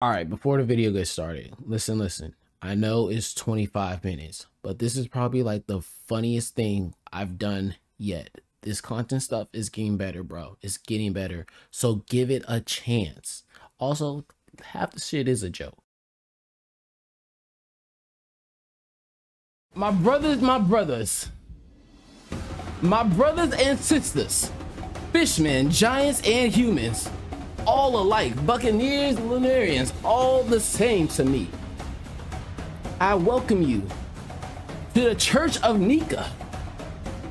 All right, before the video gets started, listen, listen. I know it's 25 minutes, but this is probably like the funniest thing I've done yet. This content stuff is getting better, bro. It's getting better. So give it a chance. Also, half the shit is a joke. My brothers, my brothers, my brothers and sisters, fishmen, giants, and humans all alike. Buccaneers, Lunarians, all the same to me. I welcome you to the Church of Nika,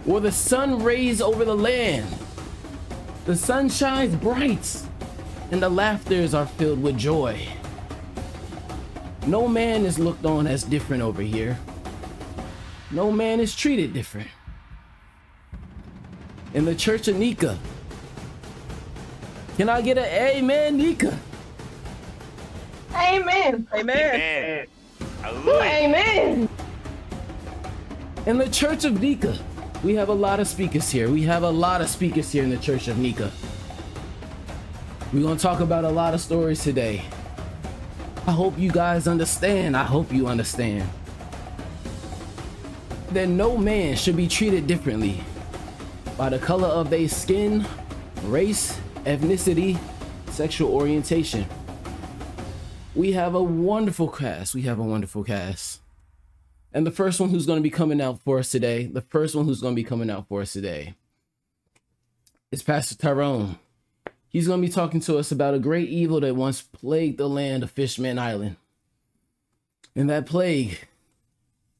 where the sun rays over the land. The sun shines bright, and the laughters are filled with joy. No man is looked on as different over here. No man is treated different. In the Church of Nika, can I get an amen, Nika? Amen. Amen. Amen. amen. In the Church of Nika, we have a lot of speakers here. We have a lot of speakers here in the Church of Nika. We're going to talk about a lot of stories today. I hope you guys understand. I hope you understand that no man should be treated differently by the color of their skin, race, ethnicity, sexual orientation. We have a wonderful cast. We have a wonderful cast. And the first one who's going to be coming out for us today, the first one who's going to be coming out for us today is Pastor Tyrone. He's going to be talking to us about a great evil that once plagued the land of Fishman Island. And that plague,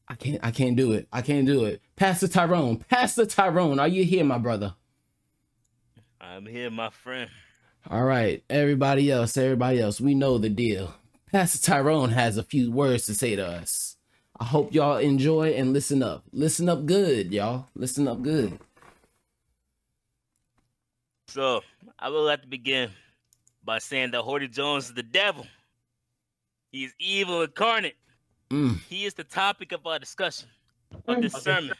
I can't I can't do it. I can't do it. Pastor Tyrone, Pastor Tyrone, are you here, my brother? I'm here, my friend. All right, everybody else, everybody else, we know the deal. Pastor Tyrone has a few words to say to us. I hope y'all enjoy and listen up. Listen up good, y'all. Listen up good. So, I would like to begin by saying that Hody Jones is the devil. He is evil incarnate. Mm. He is the topic of our discussion of this sermon,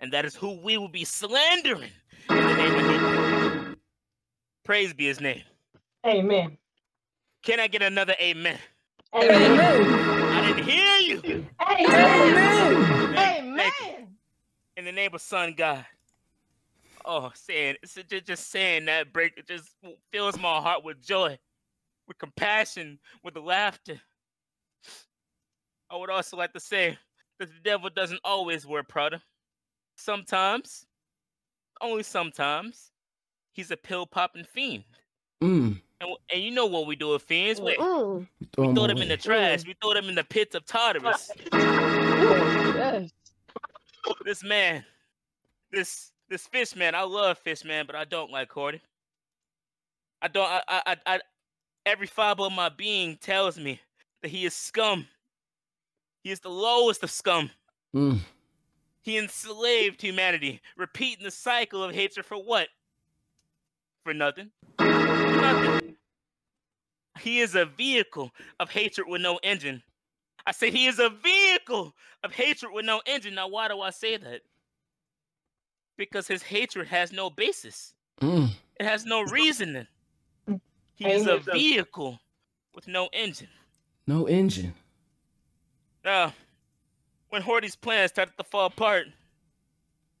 and that is who we will be slandering in the name of Jesus. Praise be his name. Amen. Can I get another amen? Amen. I didn't hear you. Amen. Amen. thank. In the name of Sun God. Oh, saying just, just saying that break it just fills my heart with joy, with compassion, with laughter. I would also like to say that the devil doesn't always wear Prada. Sometimes, only sometimes, he's a pill popping fiend. Mm. And, and you know what we do with fiends? We, Mm. Throw we 'em throw them in the trash. We throw them in the pits of Tartarus. Yes. this man, this this fish man, I love fish man, but I don't like Cordy. I don't. I, I, I, I, every fiber of my being tells me that he is scum. He is the lowest of scum. Mm. He enslaved humanity, repeating the cycle of hatred for what? For nothing. For nothing. He is a vehicle of hatred with no engine. I said he is a vehicle of hatred with no engine. Now, why do I say that? Because his hatred has no basis. Mm. It has no reasoning. He is a vehicle with no engine. No engine. Now, when Hody's plans started to fall apart,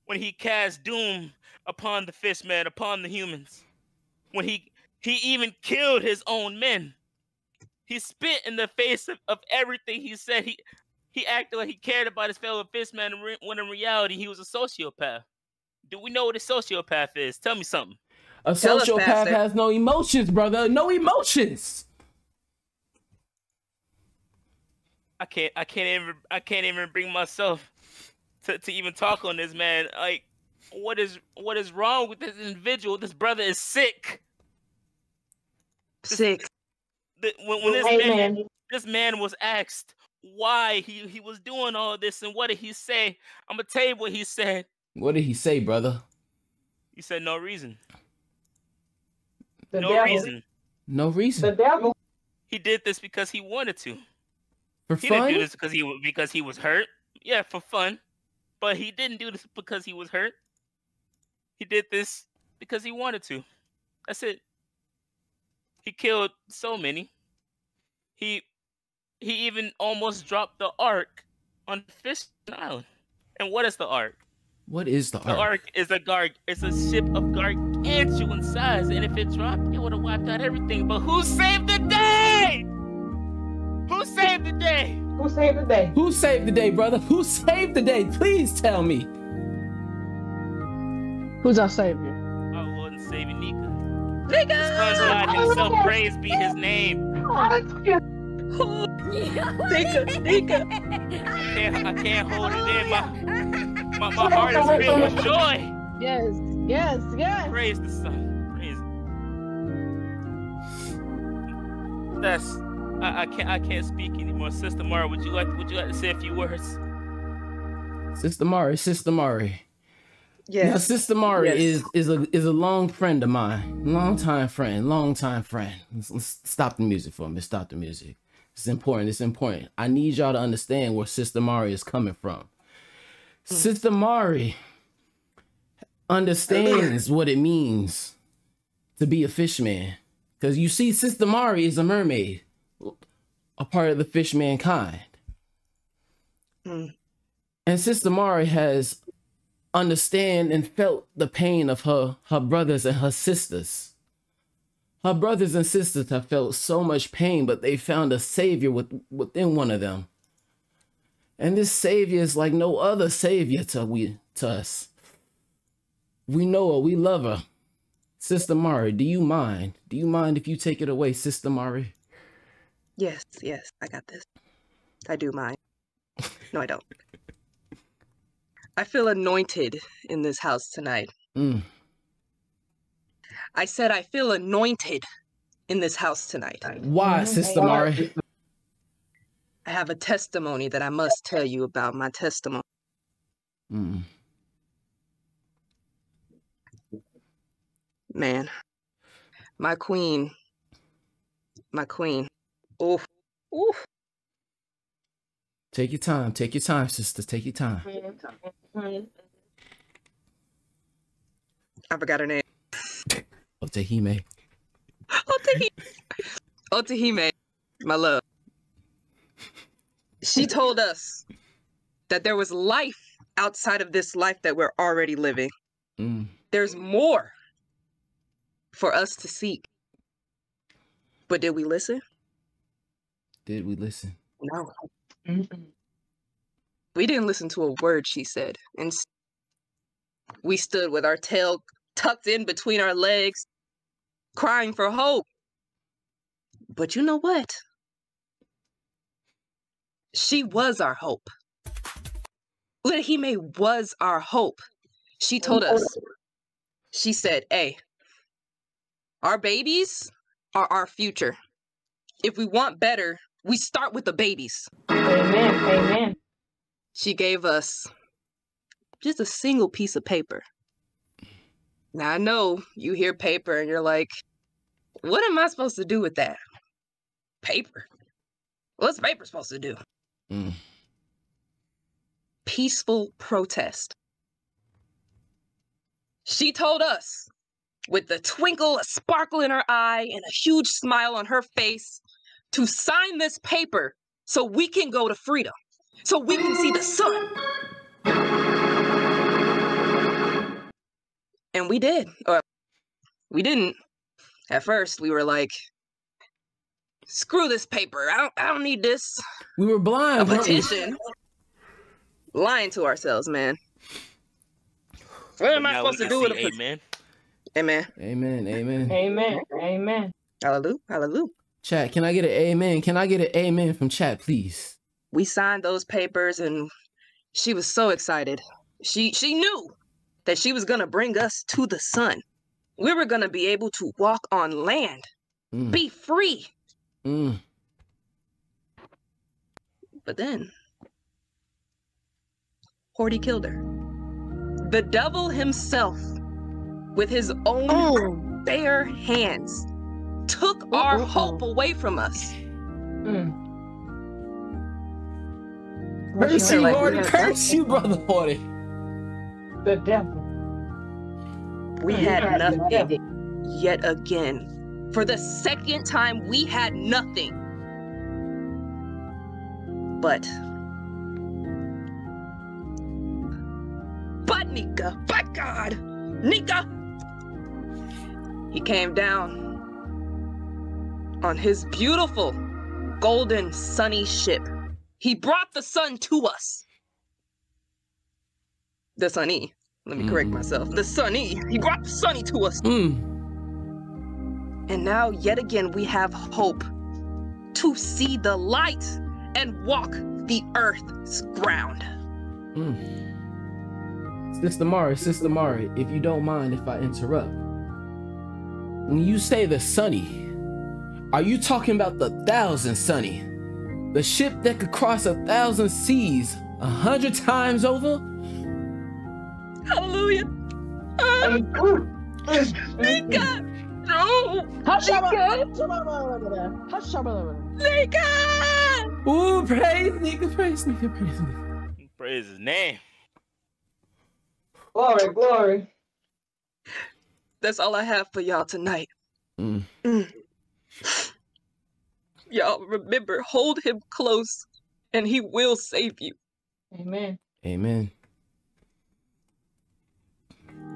when he cast doom upon the fishman, upon the humans, when he he even killed his own men, he spit in the face of, of everything he said. He he acted like he cared about his fellow fishman, and re- when in reality he was a sociopath. Do we know what a sociopath is? Tell me something. A Tell sociopath Pastor. has no emotions, brother. No emotions. I can't I can't even I can't even bring myself to, to even talk on this man. Like what is what is wrong with this individual? This brother is sick. Sick. The, when when this man this man was asked why he, he was doing all this and what did he say? I'm gonna tell you what he said. What did he say, brother? He said no reason. The no devil. reason. No reason. The devil. He did this because he wanted to. For He didn't do this because he because he was hurt. Yeah, for fun. But he didn't do this because he was hurt. He did this because he wanted to. That's it. He killed so many. he he even almost dropped the ark on Fish Island. And what is the ark? What is the ark? The ark is a gar it's a ship of gargantuan size, and if it dropped, it would have wiped out everything. But who saved the day? Who saved the day? Who saved the day? Who saved the day, brother? Who saved the day? Please tell me. Who's our savior? Our Lord and Savior Nika. Nigga! Sun God himself, praise be his name. Nika, Nika. I can't, I can't hold it in. My, oh, my, my heart is filled with joy. Yes, yes, yes. Praise the Son. Praise. That's I, I can't I can't speak anymore. Sister Mara, would you like would you like to say a few words? Sister Mari, Sister Mari. Now, Sister Mari Yes. is is a is a long friend of mine, long time friend, long time friend. Let's, let's stop the music for me. Stop the music. It's important. It's important. I need y'all to understand where Sister Mari is coming from. Sister Mari understands what it means to be a fishman, because you see, Sister Mari is a mermaid, a part of the fish mankind. Hmm. And Sister Mari has understand and felt the pain of her her brothers and her sisters. Her brothers and sisters have felt so much pain, but they found a savior with, within one of them. And this savior is like no other savior to we to us. We know her, we love her. Sister Mari, do you mind? Do you mind if you take it away, Sister Mari? Yes, yes, I got this. I do mind. No, I don't. I feel anointed in this house tonight. Mm. I said I feel anointed in this house tonight. Why, Mhm. Sister Why? Mari? I have a testimony that I must tell you about my testimony. Mm. Man, my queen, my queen. Oof, oof. Take your time. Take your time, sister. Take your time. I forgot her name. Otohime. Otohime. Otohime, my love. She told us that there was life outside of this life that we're already living. Mm. There's more for us to seek. But did we listen? Did we listen? No. Mm-mm. We didn't listen to a word she said. And we stood with our tail tucked in between our legs, crying for hope. But you know what? She was our hope. Urahime was our hope. She told us, she said, hey, our babies are our future. If we want better, we start with the babies. Amen. Amen. she gave us just a single piece of paper. Now I know you hear paper and you're like, what am I supposed to do with that? Paper. What's paper supposed to do? Mm. Peaceful protest. She told us, with the twinkle, a sparkle in her eye, and a huge smile on her face, to sign this paper so we can go to freedom, so we can see the sun. And we did. Or we didn't. At first, we were like, screw this paper. I don't, I don't need this. We were blind. weren't we? petition. Lying to ourselves, man. What am I supposed to do with a petition? Amen. Amen. Amen. Amen. Amen. Amen. Hallelujah. Hallelujah. Chat, can I get an amen? Can I get an amen from chat, please? We signed those papers and she was so excited. She she knew that she was gonna bring us to the sun. We were gonna be able to walk on land, Mm. be free. Mm. But then Hody killed her. The devil himself, with his own Oh. bare hands, took our Uh-oh. hope away from us. Mm. Curse You're like, Hody. yeah. Curse you, brother Hody. The devil. We had nothing yet again. For the second time, we had nothing. but. But Nika, but God, Nika! He came down on his beautiful golden sunny ship. He brought the sun to us. The sunny. Let me correct Mm. myself. The sunny. He brought the sunny to us. Mm. And now, yet again, we have hope to see the light and walk the earth's ground. Mm. Sister Mari, Sister Mari, if you don't mind if I interrupt. When you say the Sunny, are you talking about the Thousand Sunny? The ship that could cross a thousand seas a hundred times over? Hallelujah. Ah, Thank you. Nika! No! Nika! Ooh, praise nigga, praise nigga, praise nigga. Praise his name. Glory, glory. That's all I have for y'all tonight. Mm. Mm. Y'all remember, hold him close, and he will save you. Amen. Amen.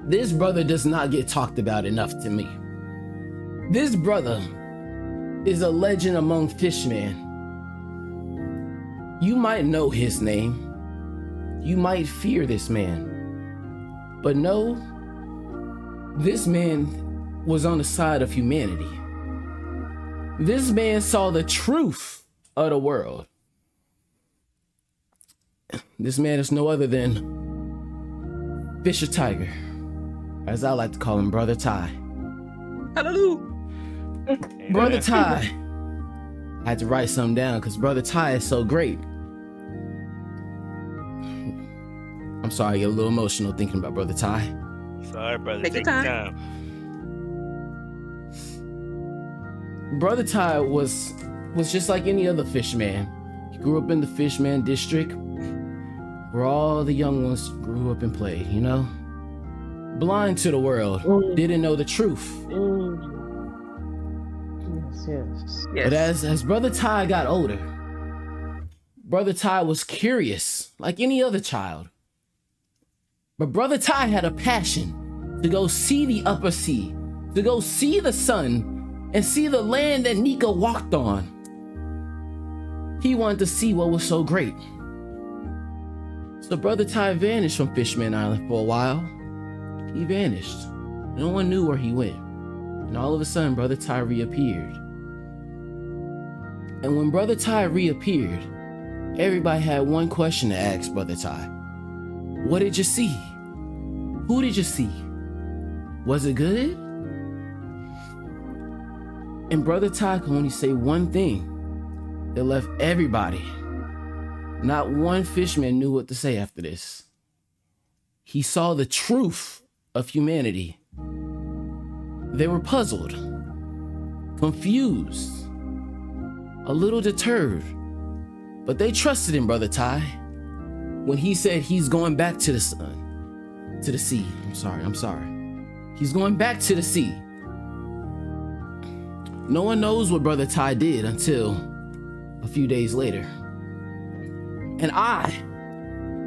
This brother does not get talked about enough to me. This brother is a legend among fishmen. You might know his name. You might fear this man. But no, this man was on the side of humanity. This man saw the truth of the world. This man is no other than Fisher Tiger, as I like to call him, Brother Ty. Hallelujah. Brother Ty. I had to write something down because Brother Ty is so great. I'm sorry, I get a little emotional thinking about Brother Ty. Sorry, brother. Take your Take your time. time. Brother Ty was was just like any other fishman. He grew up in the fishman district where all the young ones grew up and played, you know? Blind to the world, Mm. didn't know the truth. Mm. Yes, yes. Yes. But as as brother Ty got older, brother Ty was curious like any other child. But brother Ty had a passion to go see the upper sea, to go see the sun and see the land that Nika walked on. He wanted to see what was so great. So brother Ty vanished from Fishman Island for a while. He vanished. No one knew where he went. And all of a sudden, brother Ty reappeared. And when Brother Ty reappeared, everybody had one question to ask Brother Ty What did you see? Who did you see? Was it good? And Brother Ty could only say one thing that left everybody. Not one fishman knew what to say after this. He saw the truth of humanity. They were puzzled, confused, a little deterred, but they trusted in Brother Ty when he said he's going back to the sun, to the sea. I'm sorry, I'm sorry. He's going back to the sea. No one knows what Brother Ty did until a few days later. And I,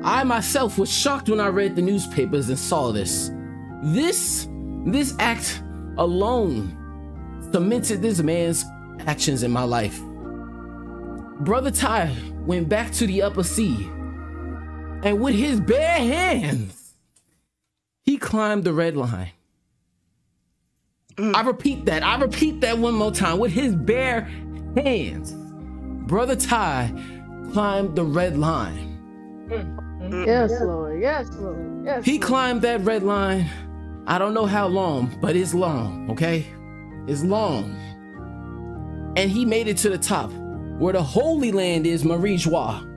I myself was shocked when I read the newspapers and saw this. This, this act alone cemented this man's actions in my life. Brother Ty went back to the upper sea, and with his bare hands, he climbed the red line. Mm. I repeat that. I repeat that one more time. With his bare hands, Brother Ty climbed the red line. Mm-hmm. Yes, Lord. Yes, Lord. Yes. He Lord. climbed that red line. I don't know how long, but it's long, okay? It's long. And he made it to the top where the Holy Land is, Mary Geoise.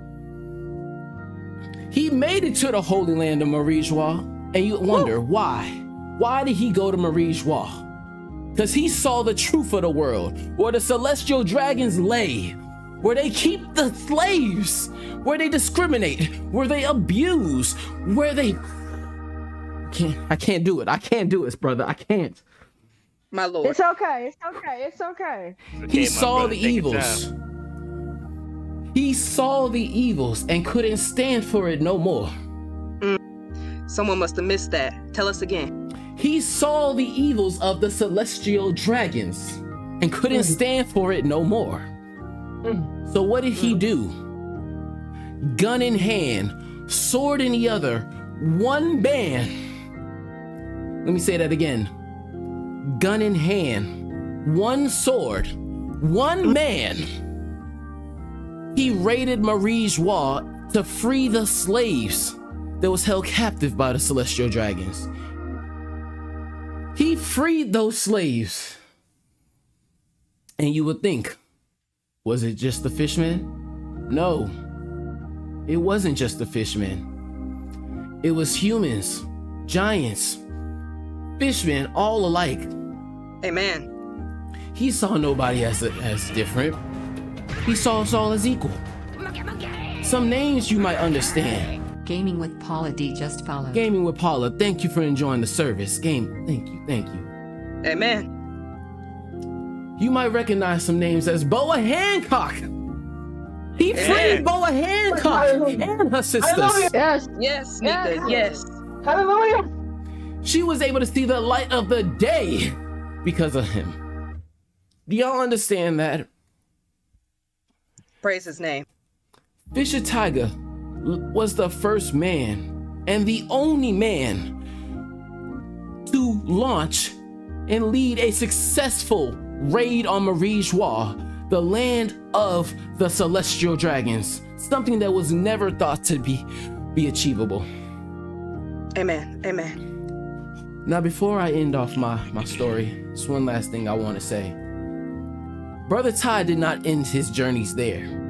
He made it to the Holy Land of Mary Geoise, and you wonder why. Why did he go to Mary Geoise? Because he saw the truth of the world, where the celestial dragons lay, where they keep the slaves, where they discriminate, where they abuse, where they can't I can't do it. I can't do it, brother. I can't. My Lord. It's okay. It's okay. It's okay. It's okay, He saw brother. the Take evils. He saw the evils and couldn't stand for it no more. Mm. Someone must have missed that. Tell us again. He saw the evils of the celestial dragons and couldn't mm. stand for it no more. Mm. So what did he mm. do? Gun in hand, sword in the other, one man. Let me say that again. Gun in hand, one sword, one man. He raided Marie's Wall to free the slaves that was held captive by the celestial dragons. He freed those slaves. And you would think, was it just the fishmen? No, it wasn't just the fishmen. It was humans, giants, fishmen, all alike. Amen. He saw nobody as, as different. He saw us all as equal. Some names you might understand. Gaming with Paula D just followed. Gaming with Paula, thank you for enjoying the service. Game, thank you, thank you. Amen. You might recognize some names as Boa Hancock. He Yeah. freed Boa Hancock and her sisters. Hallelujah. Yes. Yes, Yes. Nika. Yes. Hallelujah. She was able to see the light of the day because of him. Do y'all understand that? Praise his name. Fisher Tiger l- was the first man and the only man to launch and lead a successful raid on Marie's Wall, the land of the celestial dragons, something that was never thought to be, be achievable. Amen. Amen. Now, before I end off my, my story, there's one last thing I want to say. Brother Ty did not end his journeys there.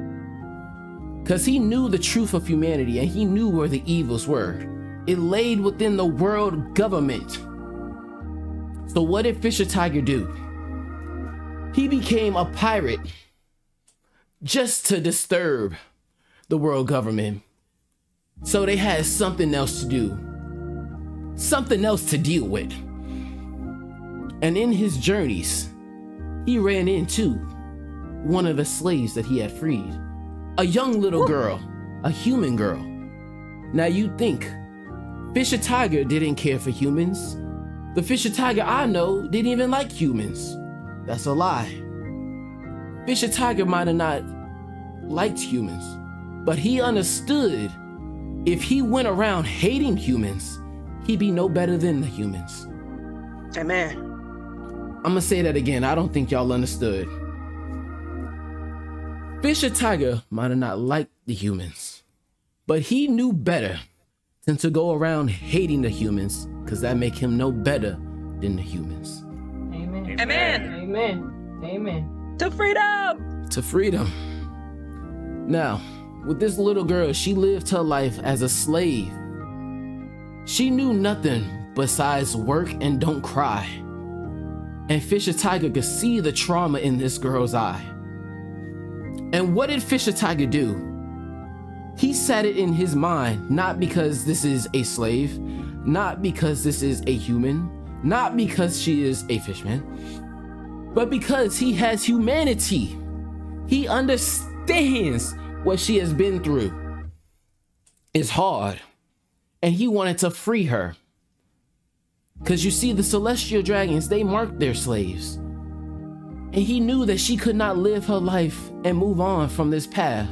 Because he knew the truth of humanity and he knew where the evils were. It laid within the world government. So, what did Fisher Tiger do? He became a pirate just to disturb the world government. So, they had something else to do something else to deal with. And in his journeys, he ran into one of the slaves that he had freed a young little girl, a human girl. Now you think Fisher Tiger didn't care for humans. The Fisher Tiger I know didn't even like humans. That's a lie. Fisher Tiger might have not liked humans, but he understood if he went around hating humans, he'd be no better than the humans. Amen. I'm gonna say that again. I don't think y'all understood. Fisher Tiger might have not liked the humans, but he knew better than to go around hating the humans, because that make him no better than the humans. Amen. Amen. Amen. Amen. To freedom. To freedom. Now, with this little girl, she lived her life as a slave. She knew nothing besides work and don't cry. And Fisher Tiger could see the trauma in this girl's eye. And what did Fisher Tiger do? He said it in his mind, not because this is a slave, not because this is a human, not because she is a fishman, but because he has humanity. He understands what she has been through. It's hard. And he wanted to free her. Because you see, the celestial dragons, they marked their slaves. And he knew that she could not live her life and move on from this path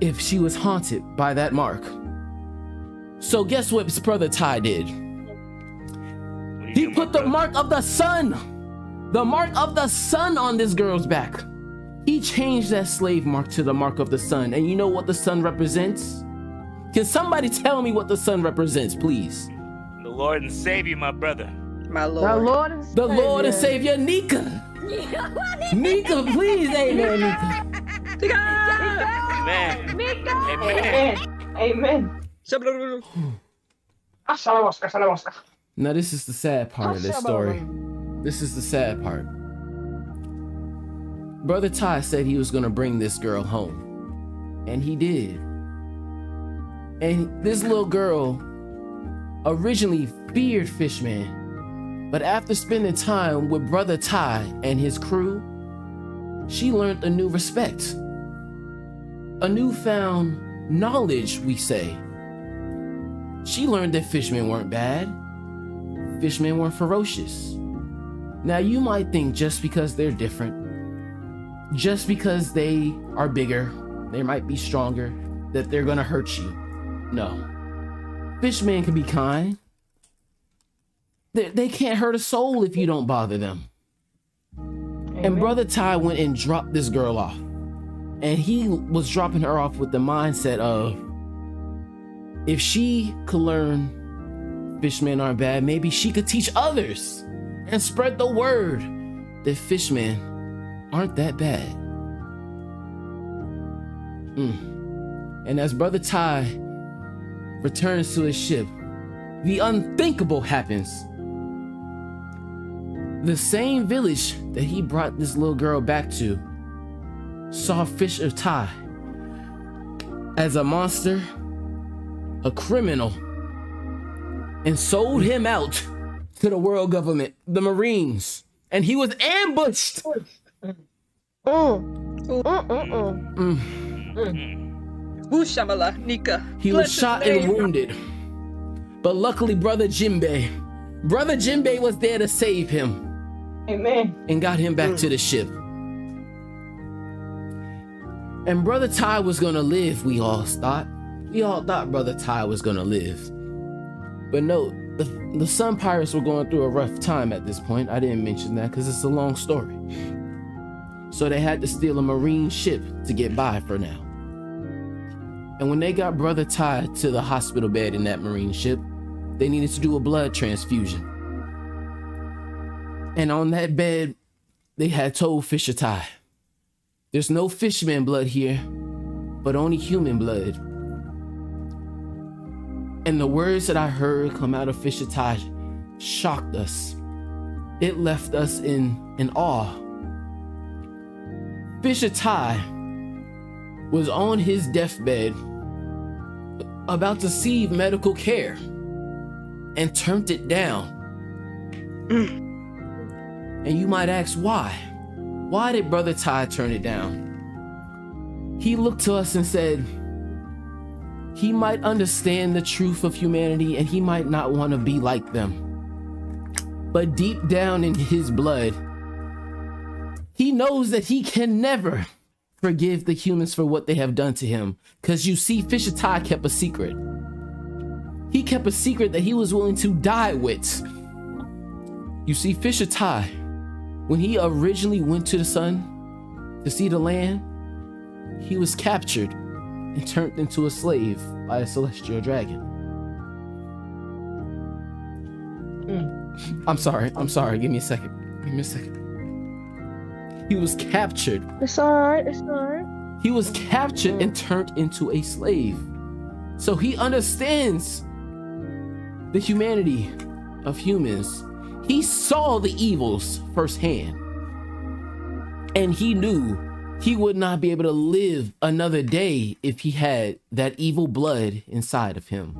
if she was haunted by that mark. So, guess what his brother Ty did? What do you He put the mark of the sun, the mark of the sun on this girl's back. He changed that slave mark to the mark of the sun. And you know what the sun represents? Can somebody tell me what the sun represents, please? The Lord and Savior, my brother. My The Lord. Lord and The Lord and Savior. Savior, Nika. Nika, please, amen, Nika. Amen. Amen. Amen. Amen. Asha la mosca, asha la mosca. Now, this is the sad part of this story. This is the sad part. Brother Ty said he was going to bring this girl home. And he did. And this little girl originally feared Fishman. But after spending time with Brother Ty and his crew, she learned a new respect. a newfound knowledge, we say. She learned that fishmen weren't bad, fishmen weren't ferocious. Now, you might think just because they're different, just because they are bigger, they might be stronger, that they're gonna hurt you. No. Fishmen can be kind. They, they can't hurt a soul if you don't bother them. And Brother Ty went and dropped this girl off. And he was dropping her off with the mindset of if she could learn fishmen aren't bad, maybe she could teach others and spread the word that fishmen aren't that bad. Mm. And as Brother Ty returns to his ship, the unthinkable happens. The same village that he brought this little girl back to saw Fisher Ty as a monster, a criminal, and sold him out to the world government, the Marines. And he was ambushed. Mm. Mm, mm, mm. Mm. Nika. He was shot and wounded. But luckily, brother Jinbe, brother Jinbe was there to save him Amen. and got him back to the mm. ship. And brother Ty was gonna live, we all thought. We all thought brother Ty was gonna live. But no, the, the Sun Pirates were going through a rough time at this point. I didn't mention that because it's a long story. So they had to steal a marine ship to get by for now. And when they got brother Ty to the hospital bed in that marine ship, they needed to do a blood transfusion. And on that bed, they had told Fisher Ty, there's no fishman blood here, but only human blood. And the words that I heard come out of Fisher Ty shocked us. It left us in, in awe. Fisher Ty was on his deathbed about to receive medical care and turned it down. Mm. And you might ask why? Why did Brother Ty turn it down? He looked to us and said, he might understand the truth of humanity and he might not want to be like them. But deep down in his blood, he knows that he can never forgive the humans for what they have done to him. Because you see, Fisher Ty kept a secret. He kept a secret that he was willing to die with. You see, Fisher Ty, when he originally went to the sun to see the land, he was captured and turned into a slave by a celestial dragon. Hmm. I'm sorry. I'm sorry. Give me a second. Give me a second. He was captured. It's alright. It's alright. He was captured and hmm. turned into a slave. So he understands the humanity of humans. He saw the evils firsthand. And he knew he would not be able to live another day if he had that evil blood inside of him.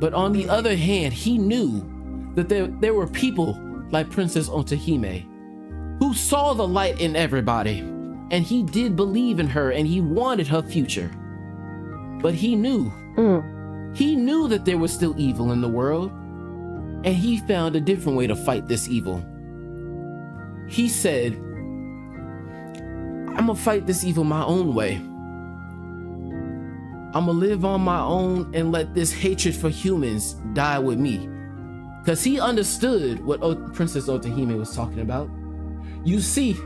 But on the other hand, he knew that there, there were people like Princess Otohime who saw the light in everybody, and he did believe in her and he wanted her future. But he knew, Mm. he knew that there was still evil in the world, and he found a different way to fight this evil. He said, I'm gonna fight this evil my own way. I'm gonna live on my own and let this hatred for humans die with me. Because he understood what o- Princess Otohime was talking about. You see,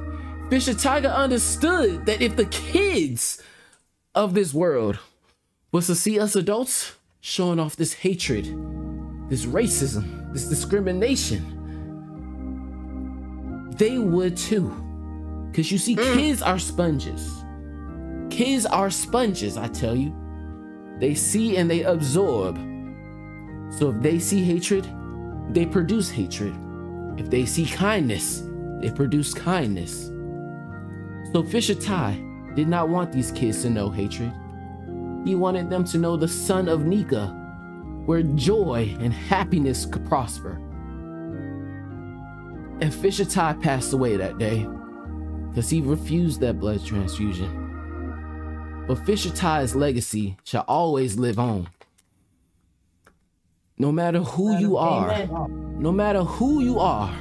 Fisher Tiger understood that if the kids of this world was to see us adults showing off this hatred, this racism, this discrimination, they would too. Because you see, mm. kids are sponges. Kids are sponges, I tell you. They see and they absorb. So if they see hatred, they produce hatred. If they see kindness, they produce kindness. So Fisher Ty did not want these kids to know hatred. He wanted them to know the son of Nika, where joy and happiness could prosper. And Fisher Ty passed away that day because he refused that blood transfusion. but Fisher Ty's legacy shall always live on. No matter who you are, no matter who you are,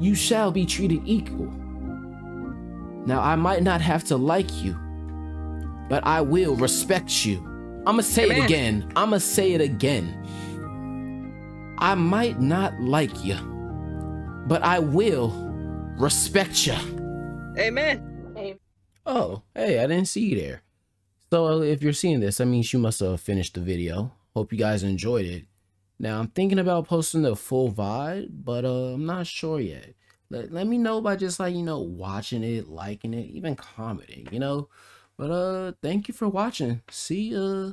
you shall be treated equal. Now, I might not have to like you, but I will respect you. I'ma say it again. I'ma say it again. I might not like you, but I will respect you. Amen. Oh, hey, I didn't see you there. So if you're seeing this, that means you must have finished the video. Hope you guys enjoyed it. Now I'm thinking about posting the full VOD, but uh, I'm not sure yet. Let, let me know by just like, you know, watching it, liking it, even commenting, you know. But uh thank you for watching. See uh